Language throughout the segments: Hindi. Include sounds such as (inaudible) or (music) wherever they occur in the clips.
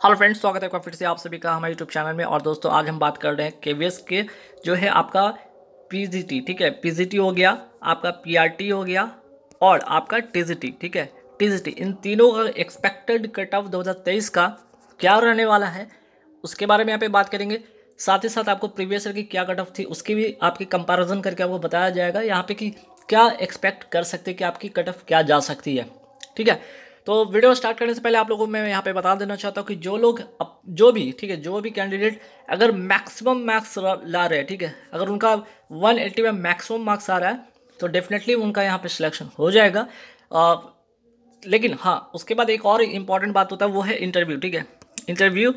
हेलो फ्रेंड्स, स्वागत है फिर से आप सभी का हमारे यूट्यूब चैनल में। और दोस्तों, आज हम बात कर रहे हैं के के जो है आपका पीजीटी ठीक है? पीजीटी हो गया, आपका पीआरटी हो गया और आपका टीजीटी ठीक है? टीजीटी इन तीनों का एक्सपेक्टेड कट ऑफ़ 2023 का क्या रहने वाला है, उसके बारे में यहाँ पे बात करेंगे। साथ ही साथ आपको प्रीवियस ईयर की क्या कट ऑफ़ थी, उसकी भी आपकी कंपैरिजन करके आपको बताया जाएगा यहाँ पे कि क्या एक्सपेक्ट कर सकते हैं कि आपकी कट ऑफ़ क्या जा सकती है, ठीक है? तो वीडियो स्टार्ट करने से पहले आप लोगों को मैं यहाँ पे बता देना चाहता हूँ कि जो लोग जो भी ठीक है जो भी कैंडिडेट अगर मैक्सिमम मार्क्स ला रहे हैं ठीक है अगर उनका 180 में मैक्सिमम मार्क्स आ रहा है तो डेफिनेटली उनका यहाँ पे सिलेक्शन हो जाएगा। आ, लेकिन हाँ उसके बाद एक और इंपॉर्टेंट बात होता है वो है इंटरव्यू ठीक है। इंटरव्यू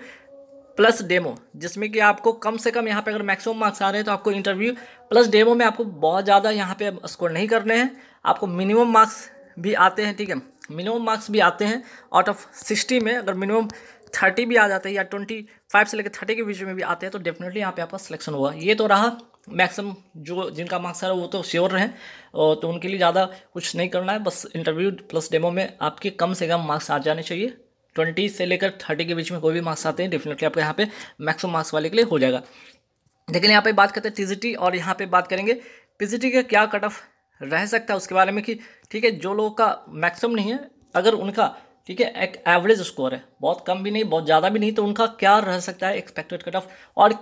प्लस डेमो जिसमें कि आपको कम से कम यहाँ पे अगर मैक्सिमम मार्क्स आ रहे हैं तो आपको इंटरव्यू प्लस डेमो में आपको बहुत ज़्यादा यहाँ पे स्कोर नहीं करने हैं। आपको मिनिमम मार्क्स भी आते हैं ठीक है। मिनिमम मार्क्स भी आते हैं आउट ऑफ़ सिक्सटी में अगर मिनिमम थर्टी भी आ जाते हैं या ट्वेंटी फाइव से लेकर थर्टी के बीच में भी आते हैं तो डेफिनेटली यहाँ पे आपका सिलेक्शन होगा। ये तो रहा मैक्सिमम जो जिनका मार्क्स आ रहा है वो तो श्योर रहे और तो उनके लिए ज़्यादा कुछ नहीं करना है, बस इंटरव्यू प्लस डेमो में आपके कम से कम मार्क्स आ जाने चाहिए। ट्वेंटी से लेकर थर्टी के बीच में कोई भी मार्क्स आते हैं डेफिनेटली आपके यहाँ पे मैक्सिमम मार्क्स वाले के लिए हो जाएगा। लेकिन यहाँ पे बात करते हैं टीजीटी और यहाँ पे बात करेंगे। पी का क्या कट ऑफ़ रह सकता है उसके बारे में कि, ठीक है, जो लोगों का मैक्सिमम नहीं है, अगर उनका, ठीक है, एक एवरेज स्कोर है, बहुत कम भी नहीं, बहुत ज़्यादा भी नहीं तो उनका क्या रह सकता है एक्सपेक्टेड कट ऑफ़ और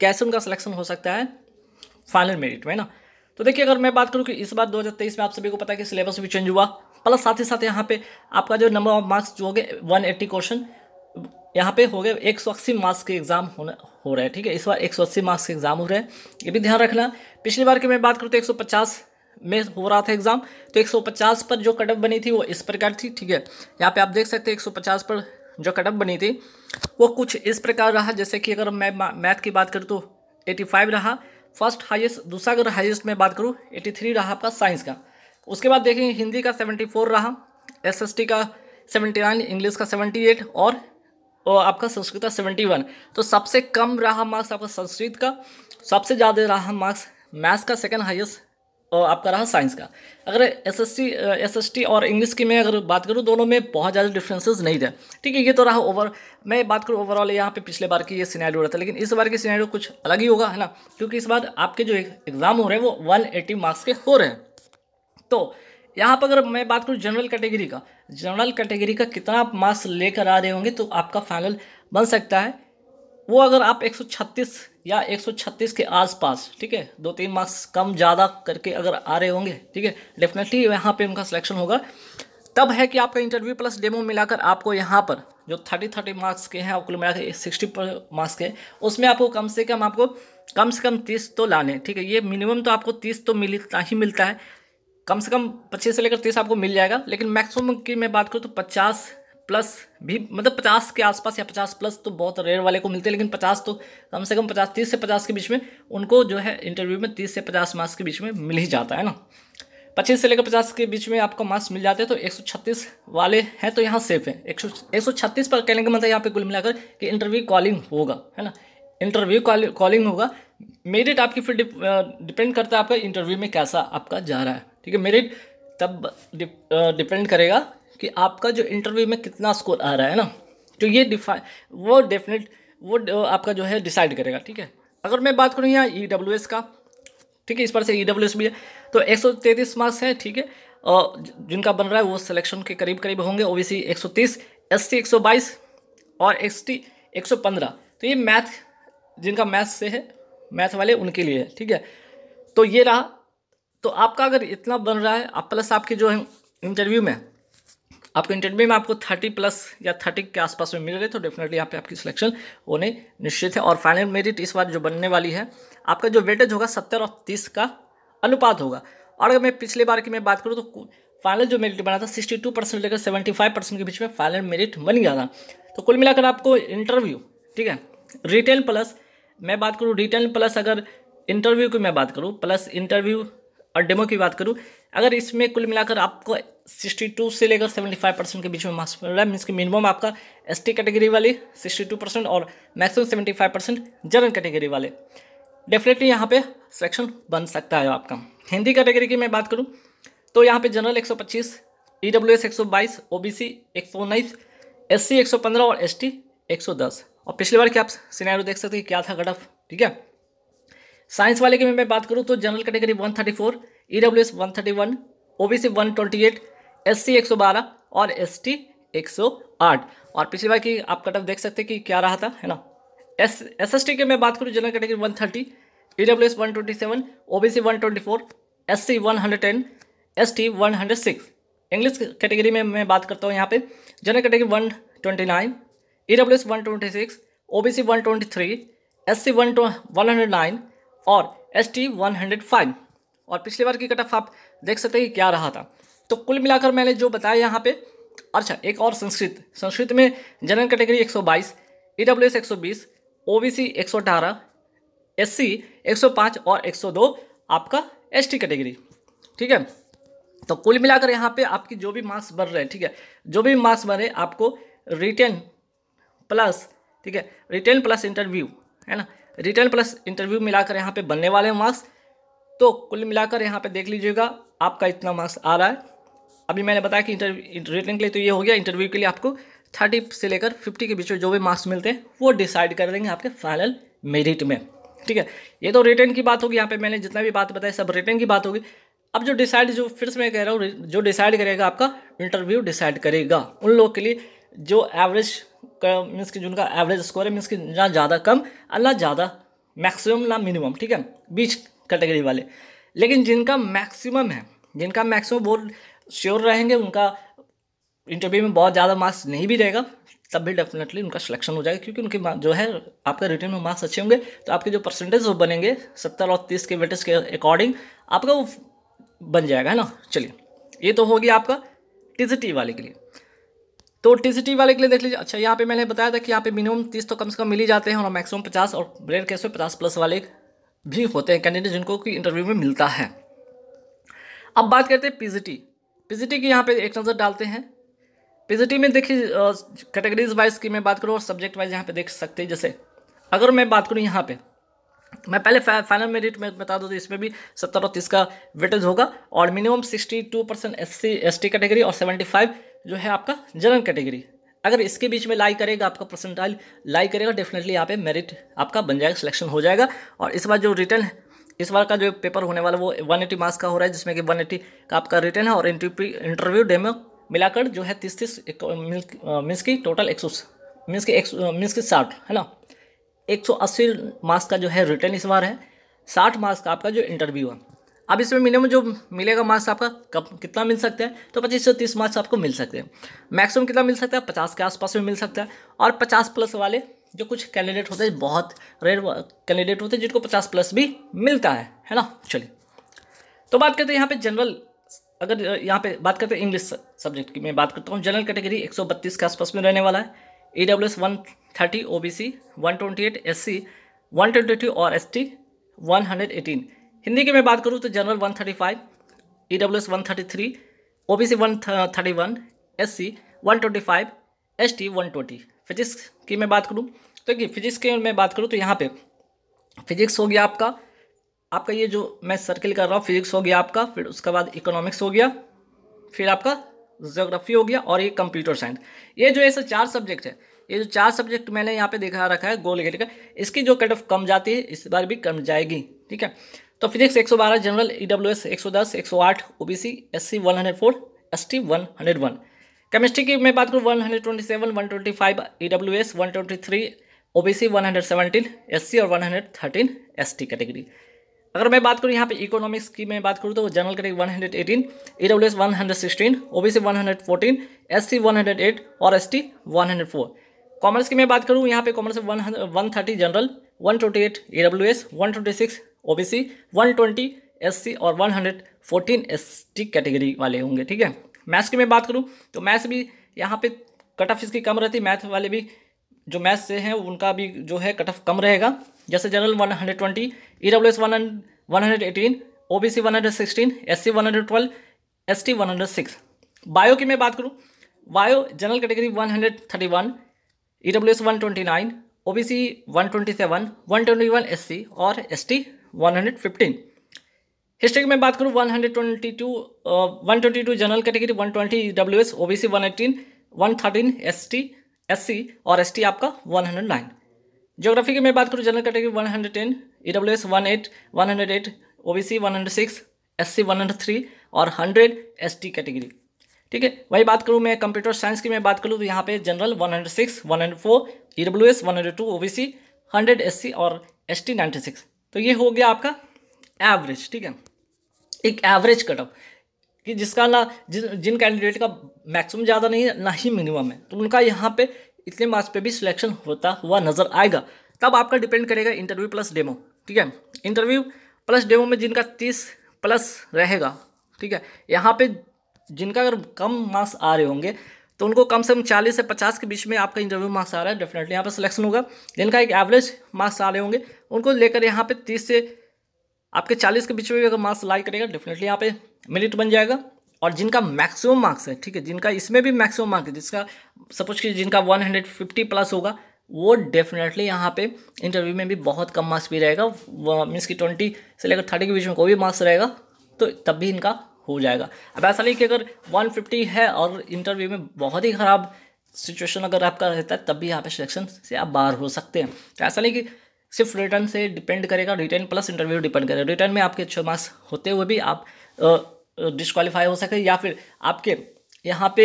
कैसे उनका सिलेक्शन हो सकता है? फाइनल मेरिट में ना? तो देखिए, अगर मैं बात करूँ कि इस बार 2023 में आप सभी को पता है कि सिलेबस भी चेंज हुआ प्लस साथ ही साथ यहाँ पे आपका जो नंबर ऑफ़ मार्क्स जो हो गए वन एट्टी क्वेश्चन यहाँ पे हो गए एक सौ अस्सी मार्क्स के एग्ज़ाम होने, हो रहे हैं, ठीक है? इस बार एक सौ अस्सी मार्क्स के एग्ज़ाम हो रहे हैं, ये भी ध्यान रखना। पिछली बार की मैं बात करूँ तो एक सौ पचास में हो रहा था एग्ज़ाम तो 150 पर जो कटअप बनी थी वो इस प्रकार थी, ठीक है? यहाँ पे आप देख सकते हैं 150 पर जो कटअप बनी थी, वो कुछ इस प्रकार रहा, जैसे कि अगर मैं मैथ की बात करूँ तो 85 रहा फ़र्स्ट हाईएस्ट दूसरा अगर हाईएस्ट में बात करूँ 83 रहा आपका साइंस का। उसके बाद देखेंगे हिंदी का 74 रहा एसएसटी का 79 इंग्लिश का 78 और और आपका संस्कृत का सेवेंटी वन तो सबसे कम रहा मार्क्स आपका संस्कृत का, सबसे ज़्यादा रहा मार्क्स मैथ्स का सेकंड हाईएस्ट और आपका रहा साइंस का। अगर S S C S S T और इंग्लिश की मैं अगर बात करूँ, दोनों में बहुत ज़्यादा डिफरेंसेस नहीं थे। ठीक है, ये तो रहा ओवर मैं बात करूँ ओवरऑल यहाँ पे पिछले बार की ये सिनेरियो रहा था लेकिन इस बार की सिनेरियो कुछ अलग ही होगा, है ना? क्योंकि इस बार आपके जो एग्ज़ाम हो रहे हैं, वो वन मार्क्स के हो रहे हैं। तो यहाँ पर अगर मैं बात करूँ जनरल कैटेगरी का जनरल कैटेगरी का कितना मार्क्स लेकर आ रहे होंगे तो आपका फाइनल बन सकता है। वो अगर आप 136 या 136 के आसपास, ठीक है दो तीन मार्क्स कम ज़्यादा करके अगर आ रहे होंगे, ठीक है डेफिनेटली यहाँ पे उनका सिलेक्शन होगा। तब है कि आपका इंटरव्यू प्लस डेमो मिलाकर आपको यहाँ पर जो थर्टी थर्टी मार्क्स के हैं आपको मिलाकर सिक्सटी मार्क्स के, उसमें आपको कम से कम आपको कम से कम तीस तो लाने, ठीक है, ये मिनिमम तो आपको तीस तो मिलता ही मिलता है। कम से कम पच्चीस से लेकर तीस आपको मिल जाएगा, लेकिन मैक्सिमम की मैं बात करूँ तो पचास प्लस भी मतलब पचास के आसपास या पचास प्लस तो बहुत रेयर वाले को मिलते हैं, लेकिन पचास तो कम से कम पचास, तीस से पचास के बीच में उनको जो है इंटरव्यू में तीस से पचास मार्क्स के बीच में मिल ही जाता है ना। पच्चीस से लेकर पचास के बीच में आपको मार्क्स मिल जाते हैं तो एक सौ छत्तीस वाले हैं तो यहाँ सेफ़ है। एक सौ एक सौ छत्तीस पर कहने का मतलब यहाँ पे कुल मिलाकर कि इंटरव्यू कॉलिंग होगा, है ना? इंटरव्यू कॉलिंग होगा। मेरिट आपकी फिर डिपेंड करता है आपका इंटरव्यू में कैसा आपका जा रहा है, ठीक है? मेरिट तब डिपेंड करेगा कि आपका जो इंटरव्यू में कितना स्कोर आ रहा है ना तो ये डिफाइन वो डेफिनेट वो आपका जो है डिसाइड करेगा, ठीक है? अगर मैं बात करूँ यहाँ ई डब्ल्यू एस का, ठीक है, इस पर से ई डब्ल्यू एस भी है तो एक सौ तैंतीस मार्क्स है, ठीक है? और जिनका बन रहा है वो सिलेक्शन के करीब करीब होंगे ओ बी सी एक सौ तीस एस सी एक सौ बाईस और एस टी एक सौ पंद्रह। तो ये मैथ जिनका मैथ से है मैथ वाले उनके लिए है, ठीक है? तो ये रहा तो आपका अगर इतना बन रहा है, आप प्लस आपके जो है इंटरव्यू में आपको इंटरव्यू में आपको थर्टी प्लस या थर्टी के आसपास में मिल रहे तो डेफिनेटली यहाँ पे आपकी सिलेक्शन होने निश्चित है। और फाइनल मेरिट इस बार जो बनने वाली है, आपका जो वेटेज होगा सत्तर और तीस का अनुपात होगा। और अगर मैं पिछले बार की मैं बात करूँ तो फाइनल जो मेरिट बना था सिक्सटी टू परसेंट लेकर सेवेंटी फाइव परसेंट के बीच में फाइनल मेरिट बन गया था। तो कुल मिलाकर आपको इंटरव्यू ठीक है? रिटेल प्लस मैं बात करूँ रिटेल प्लस अगर इंटरव्यू की मैं बात करूँ प्लस इंटरव्यू और डेमो की बात करूँ अगर इसमें कुल मिलाकर आपको 62 से लेकर 75 परसेंट के बीच में मार्क्स मिल रहा है मीन्स कि मिनिमम आपका एसटी कैटेगरी वाले 62 परसेंट और मैक्सिमम 75 परसेंट जनरल कैटेगरी वाले। डेफिनेटली यहाँ पे सेक्शन बन सकता है आपका। हिंदी कैटेगरी की मैं बात करूँ तो यहाँ पे जनरल 125 ई डब्ल्यू एस एक सौ बाईस ओ बी सी एक सौ उन्नीस एस सी एक सौ पंद्रह और एस टी 110 और पिछली बार की आप सिनेरियो देख सकते हैं क्या था गडफ ठीक है? साइंस वाले की मैं बात करूँ तो general category 134 E W S one thirty one O B C one twenty eight S C एक सौ बारह और एस टी एक सौ आठ। और पिछली बार की आप कटअप देख सकते हैं कि क्या रहा था, है ना? एस एस एस टी की मैं बात करूँ general category one thirty E W S one twenty seven O B C one twenty four S C one hundred ten S T one hundred six English category में मैं बात करता हूँ यहाँ पे। General category one twenty nine E W S one twenty six O B C one twenty three S C one one hundred nine और S T one hundred five और पिछली बार की कट ऑफ़ आप देख सकते हैं कि क्या रहा था। तो कुल मिलाकर मैंने जो बताया यहाँ पे अच्छा एक और संस्कृत। संस्कृत में जनरल कैटेगरी एक सौ बाईस ई डब्ल्यू एस एक सौ बीस ओ बी सी एक सौ अठारह एस सी एक सौ पाँच और एक सौ दो आपका एस टी कैटेगरी। ठीक है? तो कुल मिलाकर यहाँ पे आपकी जो भी मार्क्स बढ़ रहे हैं, ठीक है? जो भी मार्क्स बढ़ रहे आपको रिटर्न प्लस ठीक है? रिटर्न प्लस इंटरव्यू है ना? रिटर्न प्लस इंटरव्यू मिलाकर यहाँ पे बनने वाले हैं मार्क्स। तो कुल मिलाकर यहाँ पे देख लीजिएगा, आपका इतना मार्क्स आ रहा है। अभी मैंने बताया कि इंटरव्यू रिटर्न के लिए तो ये हो गया इंटरव्यू के लिए आपको थर्टी से लेकर फिफ्टी के बीच में जो भी मार्क्स मिलते हैं, वो डिसाइड कर देंगे आपके फाइनल मेरिट में। ठीक है? ये तो रिटर्न की बात होगी, यहाँ पे मैंने जितना भी बात बताई, सब रिटर्न की बात होगी। अब जो डिसाइड जो फिर से मैं कह रहा हूँ, जो डिसाइड करेगा आपका इंटरव्यू डिसाइड करेगा। उन लोगों के लिए जो एवरेज मीन्स कि जिनका एवरेज स्कोर है मीन्स कि ना ज़्यादा कम और ना ज़्यादा मैक्सिमम ना मिनिमम ठीक है? बीच कैटेगरी वाले। लेकिन जिनका मैक्सिमम है, जिनका मैक्सिमम वो श्योर रहेंगे, उनका इंटरव्यू में बहुत ज़्यादा मार्क्स नहीं भी रहेगा, तब भी डेफिनेटली उनका सिलेक्शन हो जाएगा, क्योंकि उनके जो है, आपका रिटर्न में मार्क्स अच्छे होंगे तो आपके जो परसेंटेज वो बनेंगे, सत्तर और तीस के वेटेज के अकॉर्डिंग आपका वो बन जाएगा, है ना? चलिए, ये तो हो गया आपका टी वाले के लिए। तो टी वाले के लिए देख लीजिए। अच्छा यहाँ पे मैंने बताया था कि यहाँ पे मिनिमम तीस तो कम से कम मिल ही जाते हैं और मैक्सिमम पचास और ब्रेड केस पचास प्लस वाले भी होते हैं कैंडिडेट जिनको कि इंटरव्यू में मिलता है। अब बात करते हैं पीजीटी पीजीटी की यहाँ पे एक नज़र डालते हैं। पीजीटी में देखिए कैटेगरीज वाइज की मैं बात करूँ और सब्जेक्ट वाइज यहाँ पे देख सकते हैं। जैसे, अगर मैं बात करूँ यहाँ पे, मैं पहले फाइनल मेरिट में बता दूँ तो इसमें भी सत्तर और तीस का वेटेज होगा और minimum sixty two percent S C S T category और सेवेंटी फाइव जो है आपका जनरल कैटेगरी। अगर इसके बीच में लाई करेगा आपका परसेंटाइल लाई करेगा डेफिनेटली यहाँ पे मेरिट आपका बन जाएगा सिलेक्शन हो जाएगा। और इस बार जो रिटर्न इस बार का जो पेपर होने वाला वो 180 मार्क्स का हो रहा है, जिसमें कि 180 का आपका रिटर्न है और इंटरव्यू डेमो मिलाकर जो है तीस तीस मीन्स की टोटल एक सौ, मीन्स की एक मीन्स की साठ, है ना? एक सौ अस्सी मार्क्स का जो है रिटर्न इस बार है, साठ मार्क्स का आपका जो इंटरव्यू है। अब इसमें मिनिमम जो मिलेगा मार्क्स आपका, कब, कितना मिल सकता है? तो पच्चीस से तीस मार्क्स आपको मिल सकते हैं। मैक्सिमम कितना मिल सकता है? पचास के आसपास में मिल सकता है। और पचास प्लस वाले जो कुछ कैंडिडेट होते हैं, बहुत रेयर कैंडिडेट होते हैं, जिनको पचास प्लस भी मिलता है है ना? चलिए। तो बात करते हैं यहाँ पे जनरल अगर यहाँ पे बात करते हैं इंग्लिश सब्जेक्ट की, मैं बात करता हूँ। जनरल कैटेगरी एक सौ बत्तीस के आसपास में रहने वाला है। E W S one thirty O B C one twenty eight S C one twenty two और S T one hundred eighteen Hindi की मैं बात करूँ तो general one thirty five E W S one thirty three O B C one thirty one S C one twenty five S T one twenty physics की मैं बात करूँ तो कि फिजिक्स की मैं बात करूँ तो यहाँ पे फिजिक्स हो गया आपका आपका ये जो मैं सर्किल कर रहा हूँ फिजिक्स हो गया आपका, फिर उसके बाद इकोनॉमिक्स हो गया, फिर आपका जोग्राफी हो गया और ये कंप्यूटर साइंस ये जो ऐसे चार सब्जेक्ट है, ये जो चार सब्जेक्ट मैंने यहाँ पे देखा रखा है, गोल गेट का इसकी जो कट ऑफ़ कम जाती है, इस बार भी कम जाएगी, ठीक है? तो physics 112 general E W S एक सौ दस एक सौ आठ O B C S C one hundred four S T one hundred one chemistry की मैं बात करूँ one hundred twenty seven one twenty five E W S one twenty three O B C one hundred seventeen S C और one hundred thirteen S T category अगर मैं बात करूँ यहाँ पे इकोनॉमिक्स की मैं बात करूँ तो general category one hundred eighteen E W S one hundred sixteen O B C one hundred fourteen S C one hundred eight और S T one hundred four commerce की मैं बात करूँ यहाँ पे commerce one one thirty general one twenty eight E W S one twenty six O B C one twenty S C और one hundred fourteen S T category वाले होंगे, ठीक है? मैथ्स की मैं बात करूँ तो मैथ्स भी यहाँ पे कट ऑफ़ इसकी कम रहती, मैथ वाले भी जो मैथ्स से हैं, उनका भी जो है कट ऑफ़ कम रहेगा। जैसे general one hundred twenty E W S one one hundred eighteen O B C one hundred sixteen S C one hundred twelve S T one hundred six. Bio की मैं बात करूँ, bio general category one hundred thirty one E W S one twenty nine O B C one twenty seven, one twenty one S C और S T one hundred fifteen history की मैं बात करूँ one hundred twenty two one twenty two general category one twenty W S O B C one eighteen one thirteen S T S C और एस टी आपका वन हंड्रेड नाइन जोग्राफी की मैं बात करूँ general category one hundred ten E W S one eight one hundred eight O B C one hundred six S C one hundred three और हंड्रेड एस टी कैटेगरी ठीक है वही बात करूँ मैं कंप्यूटर साइंस की मैं बात करूँ तो यहाँ पे general one hundred six one hundred four E W S one hundred two O B C hundred S C और एस टी नाइन्टी सिक्स तो ये हो गया आपका एवरेज ठीक है? एक एवरेज कटअप कि जिसका ना, जिन जिन कैंडिडेट का मैक्सिमम ज़्यादा नहीं है, ना ही मिनिमम है। तो उनका यहाँ पे इतने मार्क्स पे भी सिलेक्शन होता हुआ नज़र आएगा। तब आपका डिपेंड करेगा इंटरव्यू प्लस डेमो ठीक है? इंटरव्यू प्लस डेमो में जिनका तीस प्लस रहेगा, ठीक है? यहाँ पे जिनका अगर कम मार्क्स आ रहे होंगे तो उनको कम से कम चालीस से पचास के बीच में आपका इंटरव्यू मार्क्स आ रहा है डेफिनेटली यहाँ पर सिलेक्शन होगा। जिनका एक एवरेज मार्क्स आ रहे होंगे, उनको लेकर यहाँ पे तीस से आपके चालीस के बीच में अगर मार्क्स लाई करेगा डेफिनेटली यहाँ पे मेरिट बन जाएगा। और जिनका मैक्सिमम मार्क्स है, ठीक है, जिनका इसमें भी मैक्सिमम मार्क्स है, जिसका सपोज़ कि जिनका वन हंड्रेड फिफ्टी प्लस होगा, वो डेफिनेटली यहाँ पे इंटरव्यू में भी बहुत कम मार्क्स भी रहेगा। मीन्स की ट्वेंटी से लेकर थर्टी के बीच में कोई भी मार्क्स रहेगा तो तब भी इनका हो जाएगा। अब ऐसा नहीं कि अगर 150 है और इंटरव्यू में बहुत ही ख़राब सिचुएशन अगर आपका रहता है, तब भी यहाँ पे सिलेक्शन से आप बाहर हो सकते हैं। तो ऐसा नहीं कि सिर्फ़ रिटर्न से डिपेंड करेगा रिटर्न प्लस इंटरव्यू डिपेंड करेगा। रिटर्न में आपके अच्छे मार्क्स होते हुए भी आप डिस्कालीफाई हो सकते हैं या फिर आपके यहाँ पे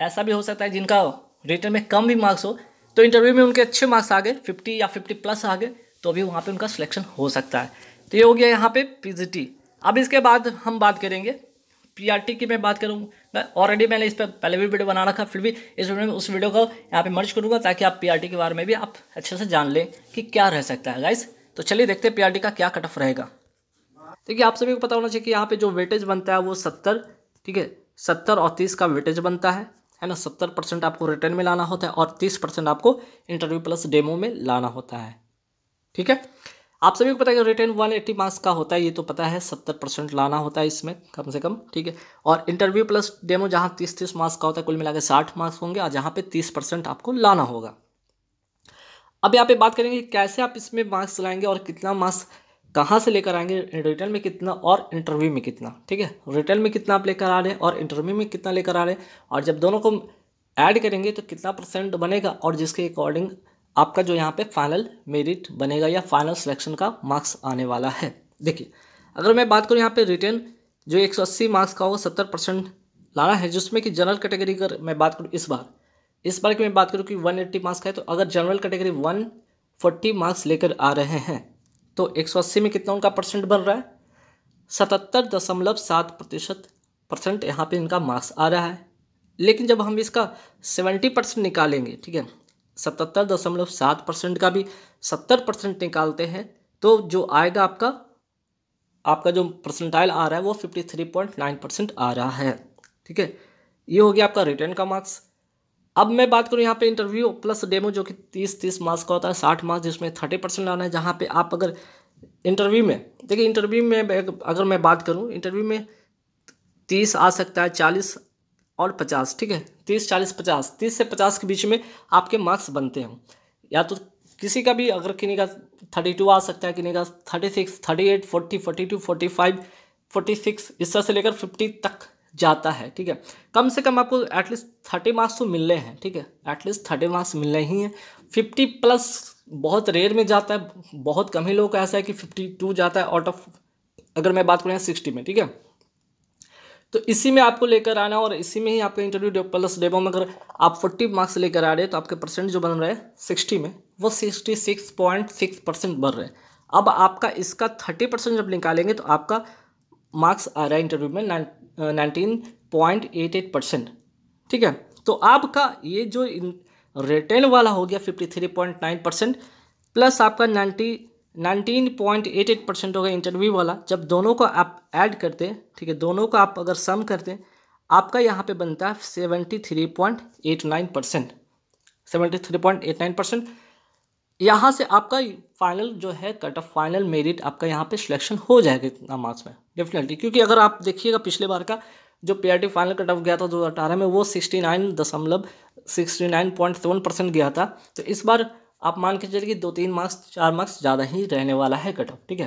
ऐसा भी हो सकता है जिनका रिटर्न में कम भी मार्क्स हो तो इंटरव्यू में उनके अच्छे मार्क्स आ गए फिफ्टी या फिफ्टी प्लस आ गए तो भी वहाँ पर उनका सिलेक्शन हो सकता है। तो ये हो गया यहाँ पे पीजीटी अब इसके बाद हम बात करेंगे पीआरटी की मैं बात करूँ, मैं ऑलरेडी मैंने इस पर पहले भी वीडियो बना रखा, फिर भी इस वीडियो में, उस वीडियो को यहाँ पे मर्ज करूँगा ताकि आप पीआरटी के बारे में भी आप अच्छे से जान लें कि क्या रह सकता है गाइस तो चलिए देखते हैं पीआरटी का क्या कट ऑफ़ रहेगा। देखिए, आप सभी को पता होना चाहिए कि यहाँ पे जो वेटेज बनता है वो सत्तर, ठीक है? सत्तर और तीस का वेटेज बनता है है ना? सत्तर परसेंट आपको रिटर्न में लाना होता है और तीस परसेंट आपको इंटरव्यू प्लस डेमो में लाना होता है, ठीक है? आप सभी को पता है कि रिटर्न वन एट्टी मार्क्स का होता है, ये तो पता है, सत्तर परसेंट लाना होता है इसमें, कम से कम, ठीक है? और इंटरव्यू प्लस डेमो जहाँ तीस तीस मार्क्स का होता है, कुल मिला के साठ मार्क्स होंगे, और जहाँ पे तीस परसेंट आपको लाना होगा। अब यहाँ पे बात करेंगे कैसे आप इसमें मार्क्स लाएँगे और कितना मार्क्स कहाँ से लेकर आएँगे रिटर्न में कितना और इंटरव्यू में कितना, ठीक है? रिटर्न में कितना आप लेकर आ रहे हैं और इंटरव्यू में कितना लेकर आ रहे हैं, और जब दोनों को ऐड करेंगे तो कितना परसेंट बनेगा, और जिसके अकॉर्डिंग आपका जो यहाँ पे फाइनल मेरिट बनेगा या फाइनल सिलेक्शन का मार्क्स आने वाला है। देखिए, अगर मैं बात करूँ यहाँ पे रिटर्न जो 180 मार्क्स का होगा सत्तर परसेंट लाना है, जिसमें कि जनरल कैटेगरी अगर मैं बात करूँ इस बार इस बार की मैं बात करूँ कि 180 मार्क्स का है तो अगर जनरल कैटेगरी 140 मार्क्स लेकर आ रहे हैं तो 180 में कितना उनका परसेंट बन रहा है? सतहत्तर दशमलव सात प्रतिशत परसेंट यहाँ पर इनका मार्क्स आ रहा है। लेकिन जब हम इसका सेवेंटी परसेंट निकालेंगे, ठीक है सतहत्तर दशमलव सात परसेंट का भी सत्तर परसेंट निकालते हैं तो जो आएगा आपका आपका जो परसेंटाइल आ रहा है वो fifty three point nine percent आ रहा है। ठीक है? ये हो गया आपका रिटर्न का मार्क्स अब मैं बात करूँ यहाँ पे इंटरव्यू प्लस डेमो जो कि तीस तीस मार्क्स का होता है, साठ मार्क्स जिसमें थर्टी परसेंट आना है, जहाँ पे आप अगर इंटरव्यू में, देखिए इंटरव्यू में अगर मैं बात करूँ इंटरव्यू में तीस आ सकता है, चालीस और पचास, ठीक है? तीस, चालीस, पचास। तीस से पचास के बीच में आपके मार्क्स बनते हैं। या तो किसी का भी अगर किन्हीं का थर्टी टू आ सकता है, किन्हीं का thirty six thirty eight forty forty two forty five forty six इस तरह से लेकर फिफ्टी तक जाता है, ठीक है? कम से कम आपको एटलीस्ट थर्टी मार्क्स तो मिलने हैं, ठीक है? एटलीस्ट थर्टी मार्क्स मिलने ही हैं। फिफ्टी प्लस बहुत रेयर में जाता है, बहुत कम ही लोग ऐसा है कि फिफ्टी टू जाता है आउट ऑफ़ अगर मैं बात करूँ सिक्सटी में, ठीक है? तो इसी में आपको लेकर आना और इसी में ही आपका इंटरव्यू प्लस डेमो में अगर आप फोर्टी मार्क्स लेकर आ रहे हैं तो आपके परसेंट जो बन रहे हैं सिक्सटी में, वो sixty six point six percent बन रहे हैं। अब आपका इसका थर्टी परसेंट जब निकालेंगे तो आपका मार्क्स आ रहा है इंटरव्यू में nineteen point eight eight percent ठीक है? तो आपका ये जो रिटेन वाला हो गया fifty three point nine percent plus आपका ninety nineteen point eight eight percent होगा इंटरव्यू वाला। जब दोनों को आप ऐड करते हैं ठीक है, दोनों को आप अगर सम करते हैं आपका यहाँ पे बनता है seventy three point eight nine percent seventy three point eight nine percent यहाँ से आपका फाइनल जो है कट ऑफ़ फाइनल मेरिट आपका यहाँ पे सिलेक्शन हो जाएगा इतना मार्क्स में डेफिनेटली क्योंकि अगर आप देखिएगा पिछले बार का, जो पी फाइनल कट ऑफ़ गया था दो हज़ार अठारह में, वो सिक्सटी नाइन दशमलव sixty nine point seven percent गया था। तो इस बार आप मान के चलिए दो तीन मार्क्स चार मार्क्स ज़्यादा ही रहने वाला है कट ऑफ़ ठीक है?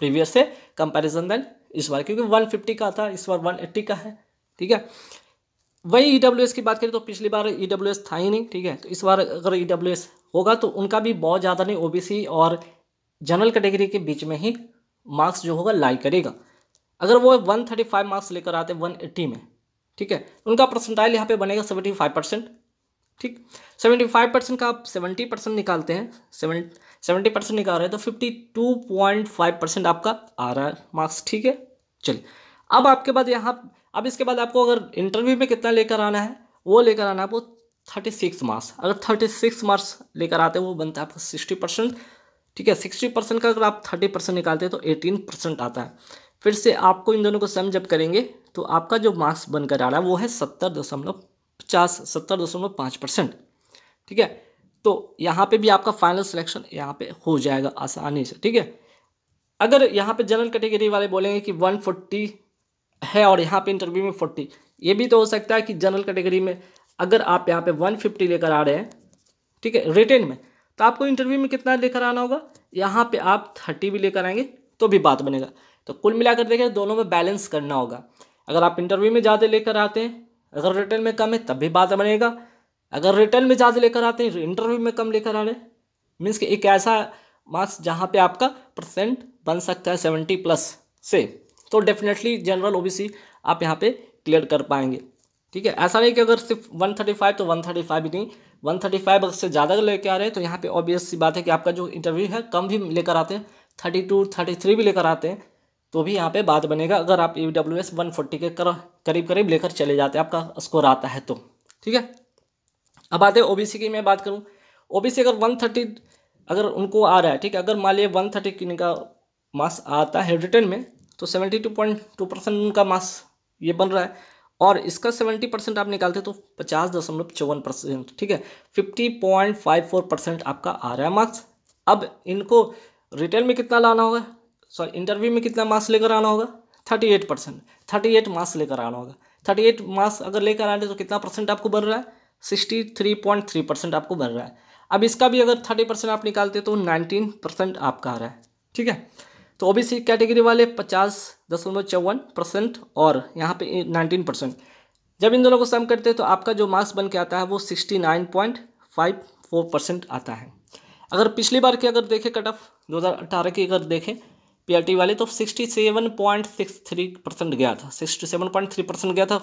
प्रीवियस से कंपैरिजन देन इस बार, क्योंकि वन फिफ्टी का था, इस बार वन एट्टी का है, ठीक है? वही ई e की बात करें तो पिछली बार ई e था ही नहीं, ठीक है? तो इस बार अगर ई e होगा तो उनका भी बहुत ज़्यादा नहीं ओबीसी और जनरल कैटेगरी के बीच में ही मार्क्स जो होगा लाई करेगा। अगर वो वन थर्टी फाइव मार्क्स लेकर आते वन एट्टी में, ठीक है? उनका परसेंटाइल यहाँ पे बनेगा सेवेंटी फाइव परसेंट ठीक? सेवेंटी फाइव परसेंट का आप सेवेंटी परसेंट निकालते हैं। सेवन सेवेंटी परसेंट निकाल रहे हैं तो fifty two point five percent आपका आ रहा है मार्क्स ठीक है? चलिए, अब आपके बाद यहाँ, अब इसके बाद आपको अगर इंटरव्यू में कितना लेकर आना है, वो लेकर आना है आपको थर्टी सिक्स मार्क्स अगर थर्टी सिक्स मार्क्स लेकर आते हैं, वो बनता है आपका सिक्सटी परसेंट ठीक है? सिक्सटी परसेंट का अगर आप थर्टी परसेंट निकालते हैं तो एटीन परसेंट आता है। फिर से आपको इन दोनों को सम जब करेंगे तो आपका जो मार्क्स बनकर आ रहा है वो है सत्तर दशमलव पचास सत्तर दशमलव पाँच परसेंट। ठीक है? तो यहाँ पे भी आपका फाइनल सिलेक्शन यहाँ पे हो जाएगा आसानी से। ठीक है? अगर यहाँ पे जनरल कैटेगरी वाले बोलेंगे कि वन फोर्टी है और यहाँ पे इंटरव्यू में फोर्टी ये भी तो हो सकता है कि जनरल कैटेगरी में अगर आप यहाँ पे वन फिफ्टी लेकर आ रहे हैं, ठीक है रिटेन में तो आपको इंटरव्यू में कितना लेकर आना होगा? यहाँ पे आप थर्टी भी लेकर आएँगे तो भी बात बनेगा। तो कुल मिलाकर देखें, दोनों में बैलेंस करना होगा। अगर आप इंटरव्यू में ज़्यादा लेकर आते हैं अगर रिटर्न में कम है, तब भी बात बनेगा। अगर रिटर्न में ज़्यादा लेकर आते हैं इंटरव्यू में कम लेकर आ रहे मीन्स कि एक ऐसा मार्क्स जहाँ पे आपका परसेंट बन सकता है सेवेंटी प्लस से। तो डेफिनेटली जनरल ओबीसी आप यहाँ पे क्लियर कर पाएँगे। ठीक है? ऐसा नहीं कि अगर सिर्फ़ वन थर्टी फाइव तो वन थर्टी फाइव ही नहीं। वन थर्टी फाइव अगर से ज़्यादा लेके आ रहे हैं तो यहाँ पे ऑब्वियस सी बात है कि आपका जो इंटरव्यू है, कम भी लेकर आते हैं। थर्टी टू थर्टी थ्री भी लेकर आते हैं। तो भी यहाँ पे बात बनेगा। अगर आप E W S one forty के कर, करीब करीब लेकर चले जाते हैं आपका स्कोर आता है तो। ठीक है? अब आते हैं ओबीसी की मैं बात करूँ। ओबीसी अगर वन थर्टी अगर उनको आ रहा है ठीक है? अगर मान लिया वन थर्टी का मार्क्स आता है रिटर्न में तो seventy two point two percent उनका मार्क्स ये बन रहा है। और इसका सेवेंटी परसेंट आप निकालते तो पचास दशमलव चौवन परसेंट ठीक है? Fifty point five four percent आपका आ रहा है मार्क्स। अब इनको रिटेल में कितना लाना होगा? सॉरी इंटरव्यू में कितना मार्क्स लेकर आना होगा? Thirty eight percent thirty eight marks लेकर आना होगा। थर्टी एट मार्क्स अगर लेकर आने तो कितना परसेंट आपको बन रहा है? Sixty three point three percent आपको बन रहा है। अब इसका भी अगर थर्टी परसेंट आप निकालते तो नाइनटीन परसेंट आपका आ रहा है। ठीक है? तो ओबीसी कैटेगरी वाले पचास दशमलव चौवन परसेंट और यहाँ पे नाइनटीन परसेंट जब इन दोनों को सम करते हैं तो आपका जो मार्क्स बन के आता है वो sixty nine point five four percent आता है। अगर पिछली बार की अगर देखें कट ऑफ़ दो हज़ार अठारह की अगर देखें पी वाले तो sixty seven point six three percent गया था। Sixty seven point three percent गया था।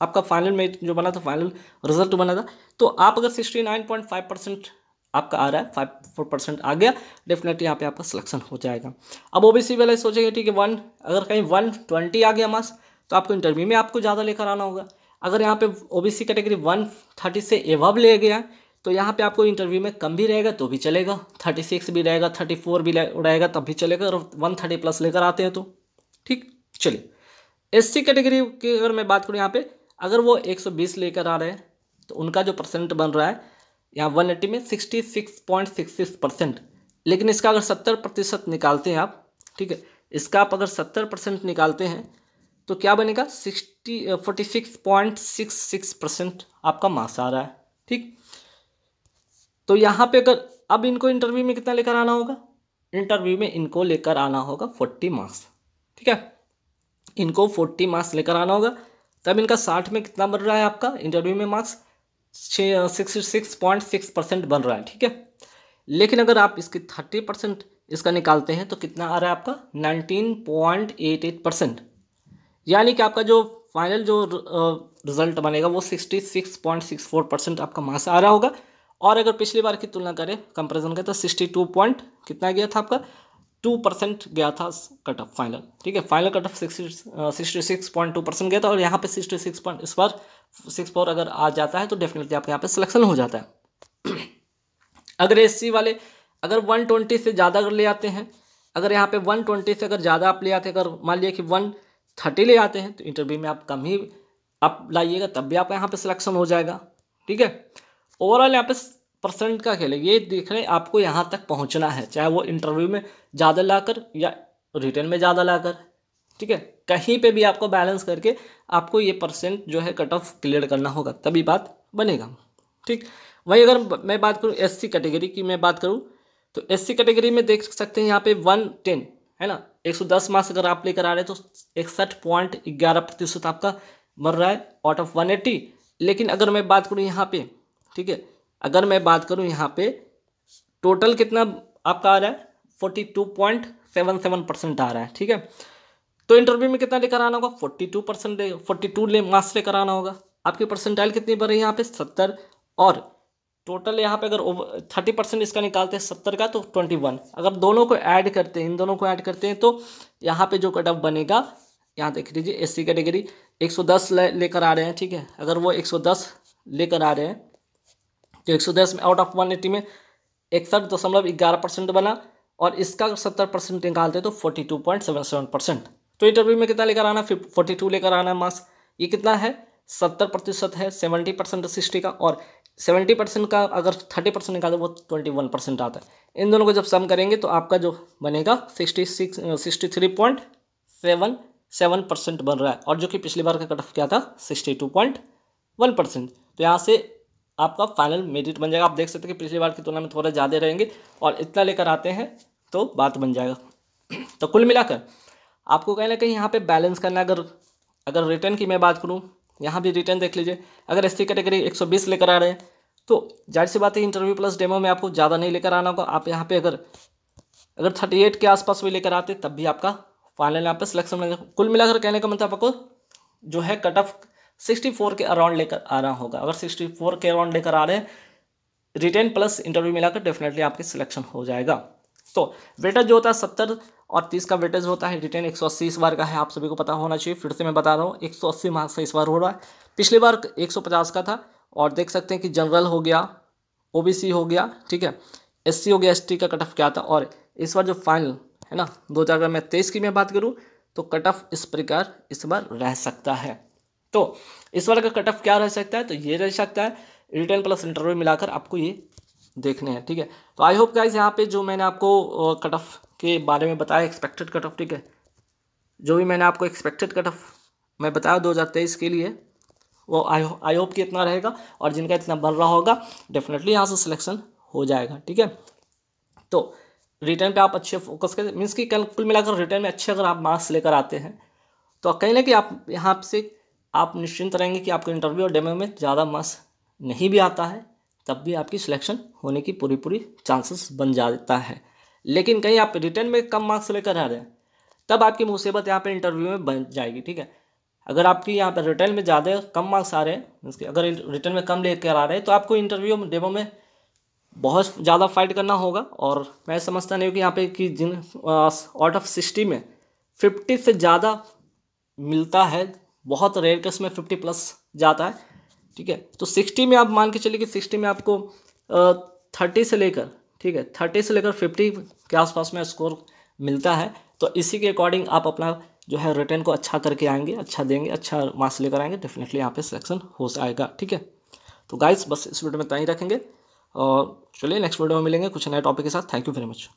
आपका फाइनल में जो बना था फाइनल रिज़ल्ट बना था। तो आप अगर sixty nine point five percent आपका आ रहा है फाइव फोर परसेंट आ गया डेफिनेटली यहाँ पे आपका सिलेक्शन हो जाएगा। अब ओबीसी वाले सोचेंगे, ठीक है वन अगर कहीं वन ट्वेंटी आ गया मार्क्स तो आपको इंटरव्यू में आपको ज़्यादा लेकर आना होगा। अगर यहाँ पे ओबीसी कैटेगरी वन थर्टी से एवब ले गया तो यहाँ पे आपको इंटरव्यू में कम भी रहेगा तो भी चलेगा। थर्टी सिक्स भी रहेगा थर्टी फोर भी रहेगा, तब भी चलेगा और वन थर्टी प्लस लेकर आते हैं तो। ठीक, चलिए। एस सी कैटेगरी की अगर मैं बात करूँ यहाँ पे, अगर वो एक सौ बीस लेकर आ रहे हैं तो उनका जो परसेंट बन रहा है, यहाँ वन एट्टी में sixty six point six six percent लेकिन इसका अगर सत्तर प्रतिशत निकालते हैं आप, ठीक है, इसका आप अगर सत्तर परसेंट निकालते हैं तो क्या बनेगा? Sixty forty six point six six percent आपका मार्क्स आ रहा है। ठीक तो यहाँ पे अगर अब इनको इंटरव्यू में कितना लेकर आना होगा? इंटरव्यू में इनको लेकर आना होगा फोर्टी मार्क्स ठीक है? इनको फोर्टी मार्क्स लेकर आना होगा। तब इनका साठ में कितना बन रहा है आपका? इंटरव्यू में marks six six point percent बन रहा है। ठीक है? लेकिन अगर आप इसकी थर्टी परसेंट इसका निकालते हैं तो कितना आ रहा है आपका? Nineteen point eight eight percent यानी कि आपका जो फाइनल जो रिज़ल्ट बनेगा वो sixty six point six four percent आपका मार्क्स आ रहा होगा। और अगर पिछली बार की तुलना करें कंपेरिजन करें तो सिक्सटी टू पॉइंट कितना गया था आपका? टू परसेंट गया था कट ऑफ़ फाइनल ठीक है? Final cut off sixty sixty six point two percent गया था और यहाँ पे सिक्सटी सिक्स पॉइंट इस बार सिक्स फोर अगर आ जाता है तो डेफिनेटली आपके यहाँ पे सिलेक्शन हो जाता है। (clears throat) अगर एस वाले, अगर वन ट्वेंटी से ज़्यादा अगर ले आते हैं, अगर यहाँ पे वन ट्वेंटी से अगर ज़्यादा आप ले आते हैं, अगर मान लिया कि वन थर्टी ले आते हैं तो इंटरव्यू में आप कम ही, आप लाइएगा, तब भी आपका यहाँ पे सिलेक्शन हो जाएगा। ठीक है? ओवरऑल यहाँ पे परसेंट का खेल है ये देख रहे हैं, आपको यहाँ तक पहुँचना है, चाहे वो इंटरव्यू में ज़्यादा लाकर या रिटर्न में ज़्यादा लाकर, ठीक है? कहीं पे भी आपको बैलेंस करके आपको ये परसेंट जो है कट ऑफ़ क्लियर करना होगा, तभी बात बनेगा, ठीक? वही अगर मैं बात करूँ एससी कैटेगरी की मैं बात करूँ तो एससी कैटेगरी में देख सकते हैं यहाँ पे वन टेन है ना? एक सौ दस मार्क्स अगर आप लेकर आ रहे हैं तो इकसठ पॉइंट ग्यारह प्रतिशत आपका बन रहा है आउट ऑफ़ वन एट्टी लेकिन अगर मैं बात करूँ यहाँ पे ठीक है? अगर मैं बात करूँ यहाँ पे टोटल कितना आपका आ रहा है? Forty two point seven seven percent आ रहा है, ठीक है? तो इंटरव्यू में कितना लेकर आना होगा? Forty two percent forty two ले मार्क्स लेकर आना होगा। आपकी परसेंटाइल कितनी बढ़ रही है यहाँ पे? सत्तर। और टोटल यहाँ पे अगर थर्टी परसेंट इसका निकालते हैं सत्तर का तो ट्वेंटी वन अगर दोनों को ऐड करते हैं, इन दोनों को ऐड करते हैं तो यहाँ पे जो कट ऑफ़ बनेगा, यहाँ देख लीजिए एस कैटेगरी एक सौ दस लेकर आ रहे हैं, ठीक है? अगर वो एक सौ दस लेकर आ रहे हैं सौ दस में आउट ऑफ़ वन एट्टी में इकसठ दशमलव ग्यारह परसेंट बना और इसका सत्तर परसेंट निकालते तो forty two point seven seven percent तो इंटरव्यू में कितना लेकर आना? फिर फोर्टी टू लेकर आना मार्क्स ये कितना है? सत्तर प्रतिशत है सेवेंटी परसेंट सिक्सटी का और सेवेंटी परसेंट का अगर थर्टी परसेंट निकाले वो ट्वेंटी वन परसेंट आता है। इन दोनों को जब सम करेंगे तो आपका जो बनेगा sixty six sixty three point seven seven percent बन रहा है और जो कि पिछली बार का कट ऑफ़ क्या था sixty two point one percent तो यहाँ से आपका फाइनल मेरिट बन जाएगा। आप देख सकते हैं कि पिछली बार की तुलना में थोड़ा ज़्यादा रहेंगे और इतना लेकर आते हैं तो बात बन जाएगा। (clears throat) तो कुल मिलाकर आपको कहीं ना कहीं यहाँ पे बैलेंस करना अगर अगर रिटर्न की मैं बात करूँ, यहाँ भी रिटर्न देख लीजिए। अगर एस कैटेगरी 120 लेकर आ रहे हैं तो ज़ाहिर सी बात है इंटरव्यू प्लस डेमो में आपको ज़्यादा नहीं लेकर आना होगा। आप यहाँ पे अगर अगर थर्टी एट के आसपास भी लेकर आते, तब भी आपका फाइनल यहाँ पे सिलेक्शन कुल मिलाकर कहने का मतलब आपको जो है कट ऑफ़ सिक्सटी फोर के अराउंड लेकर आ रहा होगा। अगर सिक्सटी फोर के अराउंड लेकर आ रहे हैं रिटेन प्लस इंटरव्यू मिलाकर डेफिनेटली आपके सिलेक्शन हो जाएगा। तो वेटेज जो होता है सत्तर और तीस का वेटेज होता है रिटेन एक सौ अस्सी इस बार का है, आप सभी को पता होना चाहिए। फिर से मैं बता रहा हूँ, एक सौ अस्सी मार्क्स इस बार हो रहा है। पिछली बार एक सौ पचास का था और देख सकते हैं कि जनरल हो गया ओबीसी हो गया, ठीक है। एससी हो गया एसटी का कट ऑफ़ क्या था? और इस बार जो फाइनल है ना, दो हज़ार मैं तेईस की मैं बात करूँ तो कट ऑफ़ इस प्रकार इस बार रह सकता है। तो इस बार का कट ऑफ़ क्या रह सकता है? तो ये रह सकता है रिटर्न प्लस इंटरव्यू मिलाकर आपको ये देखने हैं ठीक है? तो आई होप गाइज़ यहाँ पे जो मैंने आपको कट ऑफ़ के बारे में बताया एक्सपेक्टेड कट ऑफ़ ठीक है? जो भी मैंने आपको एक्सपेक्टेड कट ऑफ़ मैं बताया दो हज़ार तेईस के लिए वो आई हो, आई होप कि इतना रहेगा और जिनका इतना बन रहा होगा डेफिनेटली यहाँ से सिलेक्शन हो जाएगा ठीक है? तो रिटर्न पे आप अच्छे फोकस करें। मीन्स कि कल कुल मिलाकर रिटर्न में अच्छे अगर आप मार्क्स लेकर आते हैं तो कहीं ना कि आप यहाँ से आप निश्चिंत रहेंगे कि आपको इंटरव्यू और डेमो में ज़्यादा मार्क्स नहीं भी आता है, तब भी आपकी सिलेक्शन होने की पूरी पूरी चांसेस बन जाता है। लेकिन कहीं आप रिटर्न में कम मार्क्स लेकर आ रहे हैं, तब आपकी मुसीबत यहाँ पे इंटरव्यू में बन जाएगी, ठीक है? अगर आपकी यहाँ पर रिटर्न में ज़्यादा कम मार्क्स आ रहे हैं अगर रिटर्न में कम लेकर आ रहे हैं तो आपको इंटरव्यू डेमो में बहुत ज़्यादा फाइट करना होगा। और मैं समझता नहीं हूँ कि यहाँ पे कि जिन आउट ऑफ़ सिक्सटी में फिफ्टी से ज़्यादा मिलता है बहुत रेयर केस में फिफ्टी प्लस जाता है, ठीक है? तो सिक्सटी में आप मान के चलिए कि सिक्सटी में आपको थर्टी से लेकर, ठीक है? थर्टी से लेकर फिफ्टी के आसपास में स्कोर मिलता है तो इसी के अकॉर्डिंग आप अपना जो है रिटर्न को अच्छा करके आएँगे अच्छा देंगे अच्छा मार्क्स लेकर आएँगे डेफिनेटली यहाँ पे सिलेक्शन हो जाएगा, ठीक है? तो गाइस बस इस वीडियो में तय ही रखेंगे और चलिए नेक्स्ट वीडियो में मिलेंगे कुछ नए टॉपिक के साथ। Thank you very much